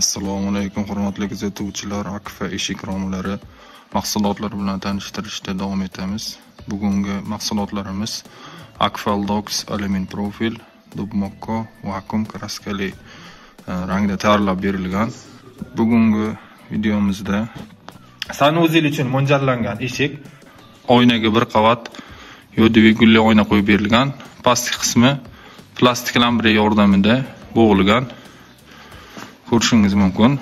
assalomu alaykum hurmatli kuzatuvchilar akfa eshik romlari. Mahsulotlari bilan tanishtirishda davom etamiz. Bugungi mahsulotlarimiz akfal dox alyumin profil dubmokko vakuum kraskali e, rangda tayyorlab berilgan. Bugungi videomizda sanuzel uchun mo'ljallangan eshik. Oynaga bir qavat yo'diviy gulli oyna qo'yib berilgan. Pastki qismi plastik lambre yordamida bo'g'ilgan ko'rishingiz mumkin.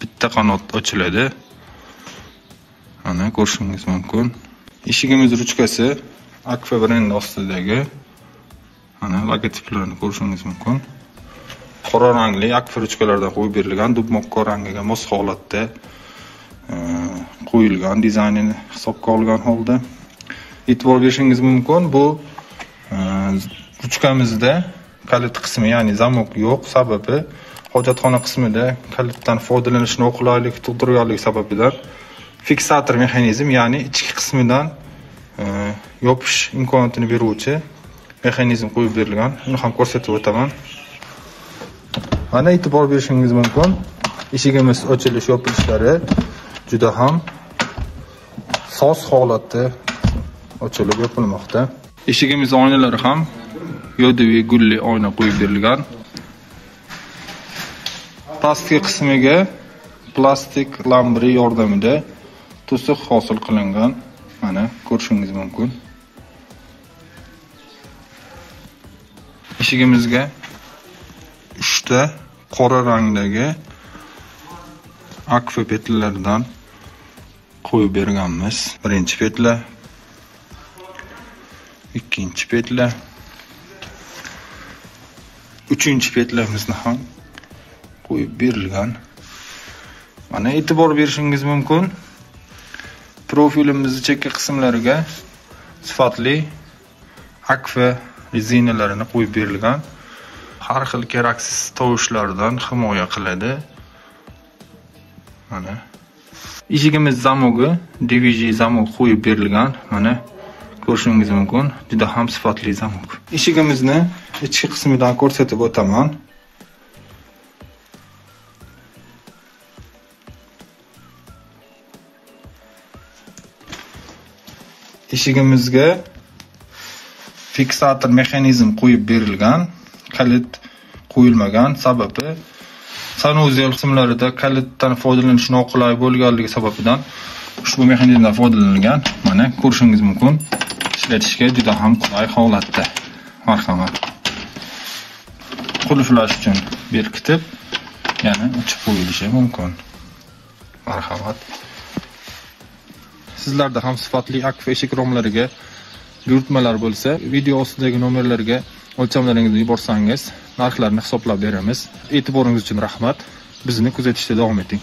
Bitta qanot ochiladi. Mana ko'rishingiz mumkin. Eshigimiz ruchkasi akfa brendi ostidagi mana logotiplarni ko'rishingiz mumkin. Qora rangli akfa ruchkalardan qo'yib berilgan dubmokko rangiga mos holatda e, qo'yilgan dizaynini hisobga olgan holda. E'tibor berishingiz mumkin. Bu e, ruchkamizda kalit qismi ya'ni zamok yo'q sababi hojatxona qismida kalitdan foydalanish noqulaylik tug'dirganlik sababidan fiksator mexanizm ya'ni ichki qismidan e, yopish imkoniyatini beruvchi mexanizm qo'yib berilgan. Uni ham ko'rsatib o'taman. Mana e'tibor berishingiz mumkin. Eshigimiz ochilish yopilishlari juda ham soz holatda ochilib yopilmoqda. Eshigimiz oynalari ham yo'diviy gulli oyna qo'yib berilgan pastki qismiga plastik lambri yordamida to'siq hosil qilingan. Mana ko'rishingiz mumkin. Eshigimizga uchta qora rangdagi akfa petlardan qo'yib berganmiz. Birinchi petla ikkinchi petla. Uchinchi petlamizni ham qo'yib berilgan. Mana e'tibor berishingiz mumkin. Profilimizni chekka qismlariga sifatli akfa rezinalarini qo'yib berilgan. Har xil keraksiz tovushlardan himoya qiladi. Mana. Eshigimiz zamogi dvg zamok qo'yib berilgan. Mana. Ko'rishingiz mumkin. Juda ham sifatli zamok eshigimizni ichki qismidan ko'rsatib o'taman. Eshigimizga fiksator mexanizm qo'yib berilgan. Kalit qo'yilmagan sababi sanuzel qismlarida kalitdan foydalanish noqulay bo'lganligi sababidan ushbu mexanizmdan foydalanilgan. Mana ko'rishingiz mumkin. Ishlatishga juda ham qulay holatda. Marhamat. Qulflash uchun berkitib yana ochib qo'yilishi mumkin. Marhamat. Sizlarda ham sifatli akfa eshik romlariga buyurtmalar bo'lsa video ostidagi nomerlarga o'lchamlaringizni yuborsangiz narxlarni hisoblab beramiz. E'tiboringiz uchun rahmat. Bizni kuzatishda davom eting.